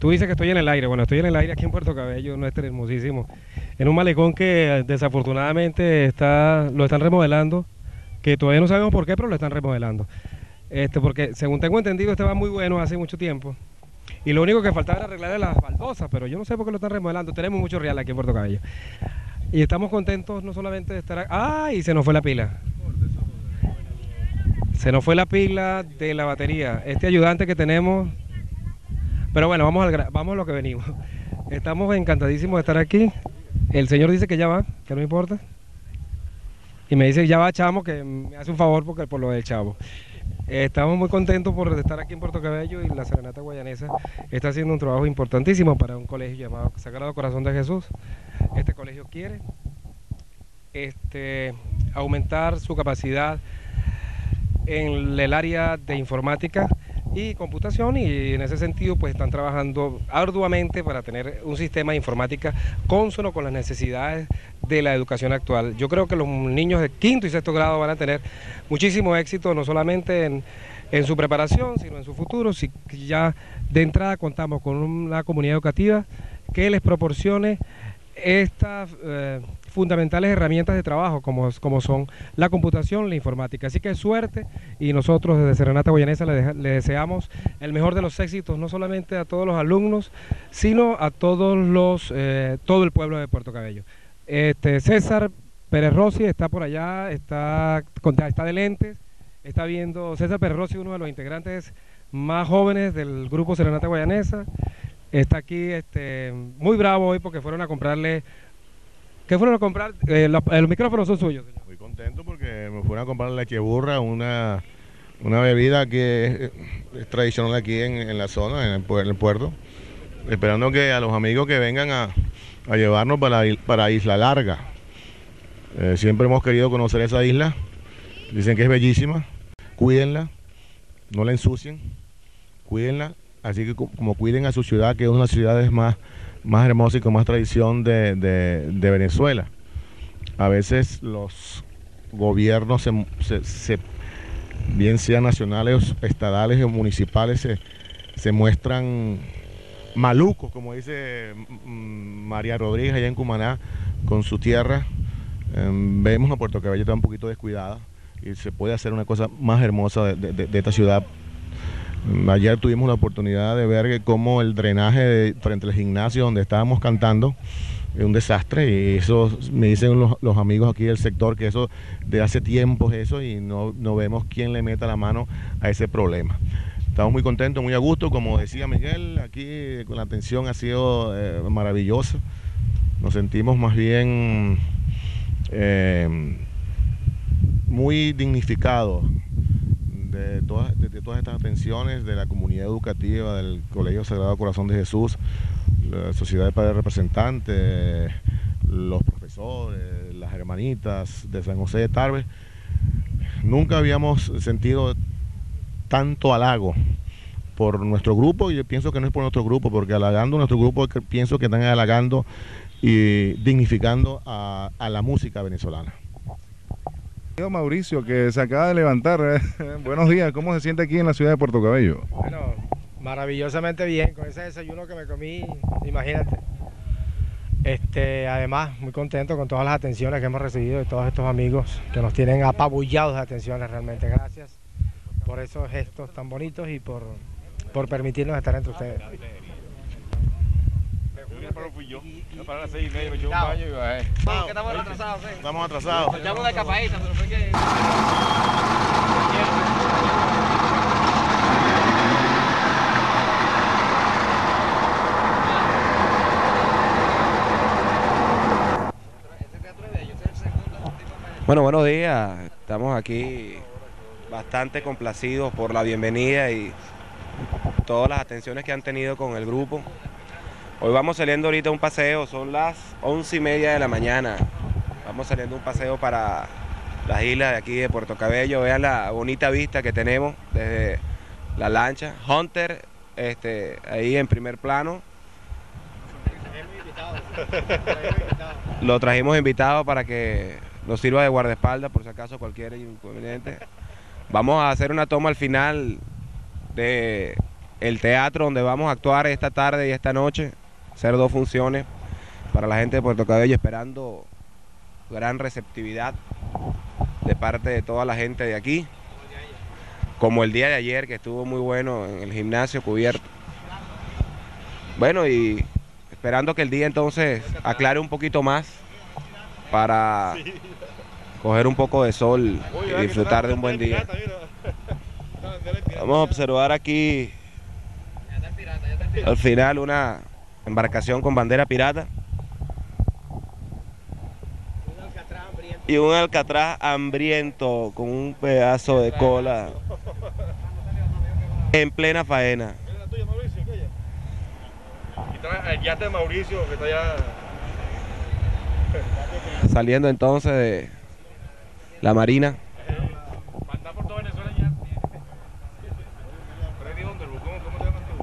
Tú dices que estoy en el aire. Bueno, estoy en el aire aquí en Puerto Cabello, es hermosísimo. En un malecón que desafortunadamente está, lo están remodelando, que todavía no sabemos por qué, pero lo están remodelando. Este, porque según tengo entendido, va muy bueno hace mucho tiempo. Y lo único que faltaba era arreglar las baldosas, pero yo no sé por qué lo están remodelando. Tenemos mucho real aquí en Puerto Cabello. Y estamos contentos no solamente de estar aquí. ¡Ah! Y se nos fue la pila. Se nos fue la pila de la batería. Este ayudante que tenemos pero bueno, vamos, al, vamos a lo que venimos. Estamos encantadísimos de estar aquí. El señor dice que ya va, que no importa. Y me dice, ya va chamo, que me hace un favor porque por lo del chavo. Estamos muy contentos por estar aquí en Puerto Cabello y la Serenata Guayanesa está haciendo un trabajo importantísimo para un colegio llamado Sagrado Corazón de Jesús. Este colegio quiere este, aumentar su capacidad en el área de informática y computación y en ese sentido pues están trabajando arduamente para tener un sistema de informática consono con las necesidades de la educación actual. Yo creo que los niños de quinto y sexto grado van a tener muchísimo éxito no solamente en, su preparación sino en su futuro si ya de entrada contamos con una comunidad educativa que les proporcione estas eh, fundamentales herramientas de trabajo como, como son la computación, la informática. Así que suerte y nosotros desde Serenata Guayanesa le, deseamos el mejor de los éxitos, no solamente a todos los alumnos, sino a todos los, eh, todo el pueblo de Puerto Cabello. Este, César Pérez Rossi está por allá, está, está de lentes, está viendo, César Pérez Rossi, uno de los integrantes más jóvenes del grupo Serenata Guayanesa, está aquí este, muy bravo hoy porque fueron a comprarle ¿Qué fueron a comprar? Eh, los micrófonos son suyos. Muy contento porque me fueron a comprar leche burra, una, una bebida que es, tradicional aquí en, la zona, en el, puerto. Esperando que a los amigos que vengan a, llevarnos para, para Isla Larga. Eh, siempre hemos querido conocer esa isla. Dicen que es bellísima. Cuídenla, no la ensucien, cuídenla. Así que como cuiden a su ciudad, que es una de las ciudades más más hermosa y con más tradición de, Venezuela. A veces los gobiernos, se, bien sean nacionales, estadales o municipales, se, muestran malucos, como dice mm, María Rodríguez allá en Cumaná, con su tierra. Em, vemos a Puerto Cabello está un poquito descuidada y se puede hacer una cosa más hermosa de esta ciudad Ayer tuvimos la oportunidad de ver cómo el drenaje frente al gimnasio donde estábamos cantando es un desastre y eso me dicen los, amigos aquí del sector que eso de hace tiempo es eso y no, vemos quién le meta la mano a ese problema. Estamos muy contentos, muy a gusto, como decía Miguel, aquí con la atención ha sido eh, maravillosa. Nos sentimos más bien eh, muy dignificados de todas, todas estas atenciones de la comunidad educativa del Colegio Sagrado Corazón de Jesús, la Sociedad de Padres Representantes, los profesores, las hermanitas de San José de Tarbe. Nunca habíamos sentido tanto halago por nuestro grupo y yo pienso que no es por nuestro grupo, porque halagando nuestro grupo pienso que están halagando y dignificando a la música venezolana. Mauricio, que se acaba de levantar. ¿eh? Buenos días, ¿cómo se siente aquí en la ciudad de Puerto Cabello? Bueno, maravillosamente bien, con ese desayuno que me comí, imagínate. Este, además, muy contento con todas las atenciones que hemos recibido de todos estos amigos que nos tienen apabullados de atenciones realmente. Gracias por esos gestos tan bonitos y por, por permitirnos estar entre ustedes pero fui yo. para las seis y media me echó un baño y bajé. Vamos, que estamos atrasados, ¿eh? Estamos atrasados. Echamos de capadita, pero fue que... Bueno, buenos días. Estamos aquí bastante complacidos por la bienvenida y todas las atenciones que han tenido con el grupo. Hoy vamos saliendo ahorita un paseo, son las once y media de la mañana. Vamos saliendo un paseo para las islas de aquí de Puerto Cabello. Vean la bonita vista que tenemos desde la lancha. Hunter, este, ahí en primer plano. Lo trajimos invitado para que nos sirva de guardaespaldas por si acaso cualquier inconveniente. Vamos a hacer una toma al final de teatro donde vamos a actuar esta tarde y esta noche, hacer dos funciones para la gente de Puerto Cabello, esperando gran receptividad de parte de toda la gente de aquí, como el día de ayer que estuvo muy bueno en el gimnasio cubierto. Bueno, y esperando que el día entonces aclare un poquito más para coger un poco de sol y disfrutar de un buen día. Vamos a observar aquí al final una embarcación con bandera pirata y un alcatraz hambriento con un pedazo de cola en plena faena. De Mauricio que está allá. Saliendo entonces de la marina. Mandar por todo Venezuela ya. Freddy Underwood, ¿cómo, cómo te llamas tú?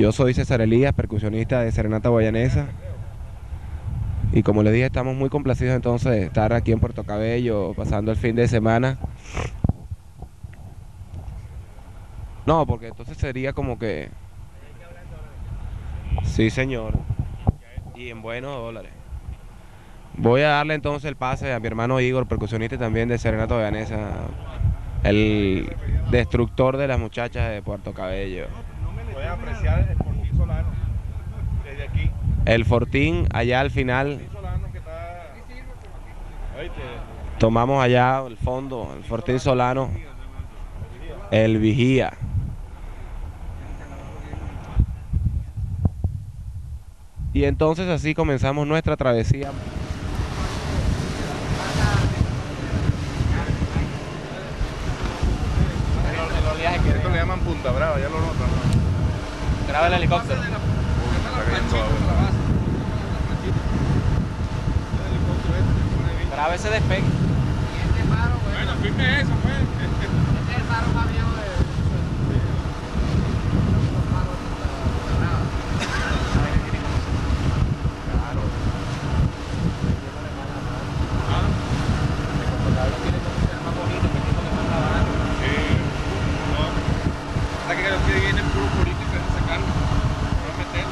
Yo soy César Elías, percusionista de Serenata Guayanesa. Y como les dije, estamos muy complacidos entonces de estar aquí en Puerto Cabello, pasando el fin de semana. No, porque entonces sería como que... Sí, señor. Y en buenos dólares. Voy a darle entonces el pase a mi hermano Igor, percusionista también de Serenata Guayanesa, el destructor de las muchachas de Puerto Cabello. Voy a apreciar el Fortín Solano desde aquí. El Fortín allá al final, Fortín Solano que está. ¿Oíste? tomamos allá el fondo, el Fortín Solano, el Vigía. Y entonces así comenzamos nuestra travesía. Esto le llaman Punta Brava, ya lo notan. ¿no? Graba el helicóptero. Está cayendo agua. Graba ese despegue. Bueno, firme eso, pues. Hasta que que viene puro político a sacarlo. No a meter.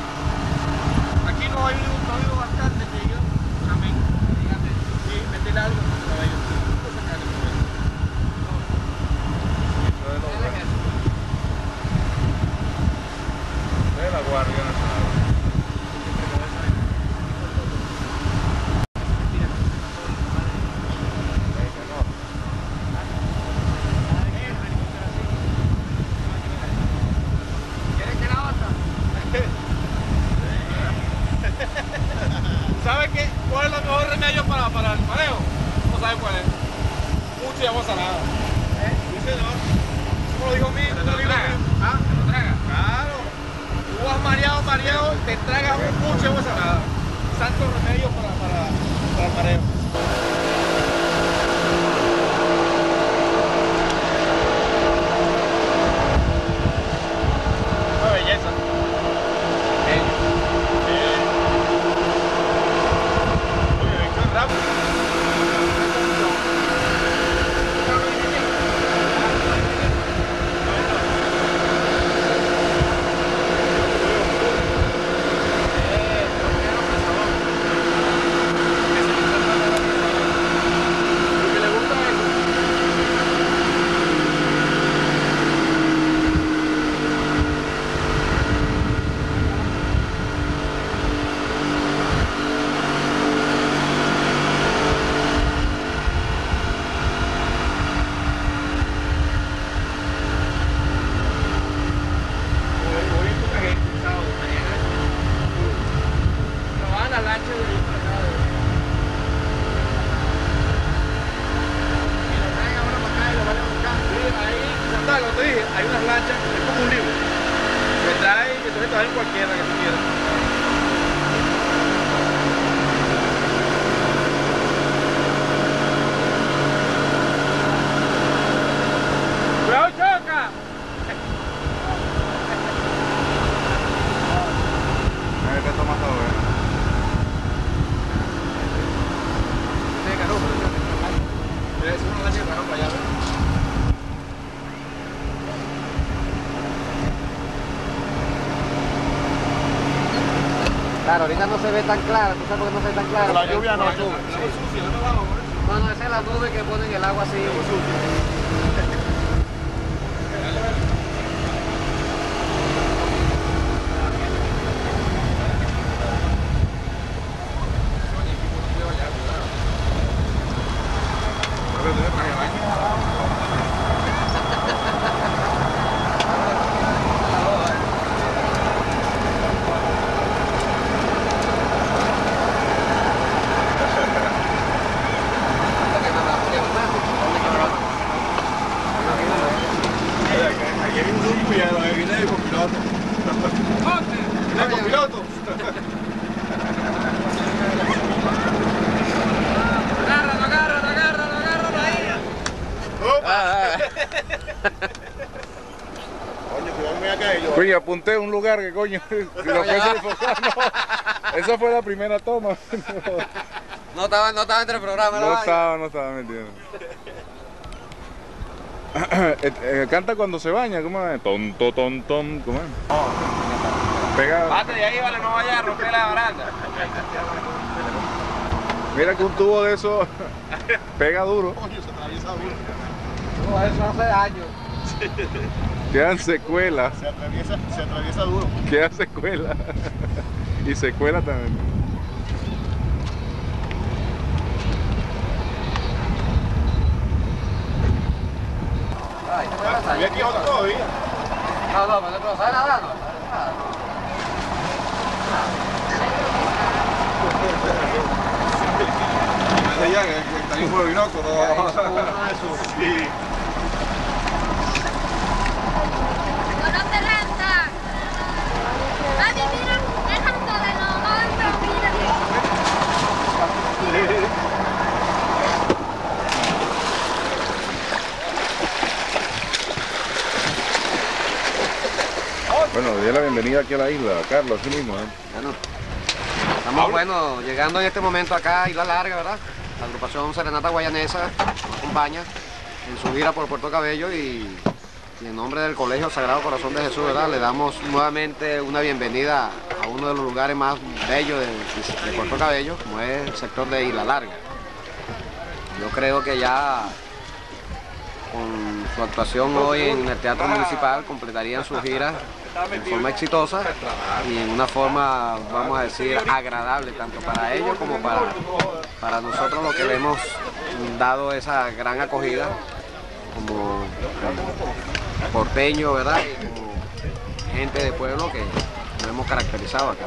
Aquí no hay un no hay bastante que yo. Amén. Dígame. Sí, meter algo. No hay un sacarle provecho. Eso de los de la Guardia Nacional. ¿Cuál es el mejor remedio para, para el mareo? No sabes cuál es. Mucho y. ¿Eh? Eso me lo dijo mi, me lo dijo mi. ¿Ah? ¿Te lo traga? Vas mareado, mareado te tragas un mucho agua salada. Santo remedio para, para, para el mareo. Una belleza. Oye, Víctor rápido. Hoy es poca gente, sábado, mañana. No van a lancha de ahí para acá. Y lo traen ahora para acá y lo van a buscar. Sí, ahí, Santana, como te dije, hay unas lanchas, es como un libro. Que traen, que entonces te traen cualquiera que tú quieras. ¡Cuidado, choca! Ahí te tomas todo, ¿eh? Claro, ahorita no se ve tan clara, ¿tú sabes por qué no se ve tan clara? La lluvia no sube. No, no, esa es la nube que ponen el agua así. Aquí hay un cuidado, aquí viene el copiloto. Viene el copiloto. Agárralo, agárralo, agárralo, agárralo ahí. Coño, cuidado que me voy a caer yo. Coño, apunté a un lugar que coño, lo enfocar, no. Esa fue la primera toma. No estaba, no estaba entre el programa, No estaba, no estaba metido. Eh, eh, canta cuando se baña, ¿cómo es? Ton, ton, ton, ton, ¿cómo es? Pega, Bate de ahí, vale, no vaya a romper la baranda. mira que un tubo de eso pega duro, Coño, se atraviesa duro. No, eso hace daño. quedan secuelas, Se atraviesa, se atraviesa duro. quedan secuelas. Y secuela también. Ay, aquí otro todavía. No, no, pero no sabe está ahí por el. Sí. No te renta. Mami, mira, dejando de los mira. Bueno, le la bienvenida aquí a la isla, Carlos, así mismo. ¿eh? Bueno, estamos bueno, llegando en este momento acá a Isla Larga, ¿verdad? La agrupación Serenata Guayanesa nos acompaña en su gira por Puerto Cabello y, y en nombre del Colegio Sagrado Corazón de Jesús, ¿verdad? Le damos nuevamente una bienvenida a uno de los lugares más bellos de, de Puerto Cabello, como es el sector de Isla Larga. Yo creo que ya con su actuación hoy en el Teatro Municipal completarían su gira en forma exitosa y en una forma, vamos a decir, agradable, tanto para ellos como para, para nosotros los que le hemos dado esa gran acogida como porteño, ¿verdad? Y como gente de pueblo que nos hemos caracterizado acá.